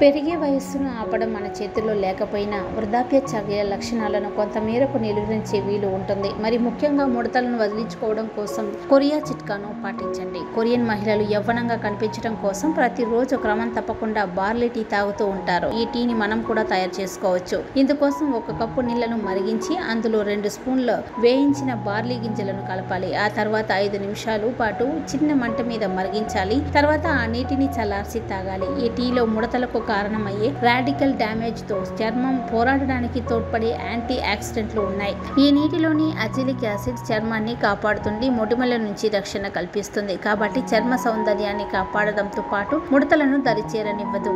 పెరిగే వయస్సును ఆపడం మన చేతుల్లో లేకపోయినా వృద్ధాప్య చర్య లక్షణాలను కొంతమేరకు నిలువరించే వీలు ఉంటుంది. మరి ముఖ్యంగా ముడతలను వదిలించుకోవడం కోసం కొరియా చిట్కాను పాటించండి. కొరియన్ మహిళలు యవ్వనంగా కనిపించడం కోసం ప్రతిరోజు క్రమం తప్పకుండా బార్లీ టీ తాగుతూ ఉంటారు. ఈ టీని మనం కూడా తయారు చేసుకోవచ్చు. ఇందుకోసం ఒక కప్పు నీళ్ళను మరిగించి అందులో రెండు స్పూన్ల వేయించిన బార్లీ గింజలను కలపాలి. ఆ తర్వాత ఐదు నిమిషాలు పాటు చిన్న మంట మీద మరిగించాలి. తర్వాత ఆ నీటిని చల్లార్చి తాగాలి. ఈ టీలో ముడతలకు కారణమయ్యే రాడికల్ డ్యామేజ్తో చర్మం పోరాడడానికి తోడ్పడే యాంటీ ఆక్సిడెంట్లు ఉన్నాయి. ఈ నీటిలోని అజిలిక్ యాసిడ్ చర్మాన్ని కాపాడుతుంది మొటిమల నుంచి రక్షణ కల్పిస్తుంది. కాబట్టి చర్మ సౌందర్యాన్ని కాపాడడంతో పాటు ముడతలను దరిచేరనివ్వదు.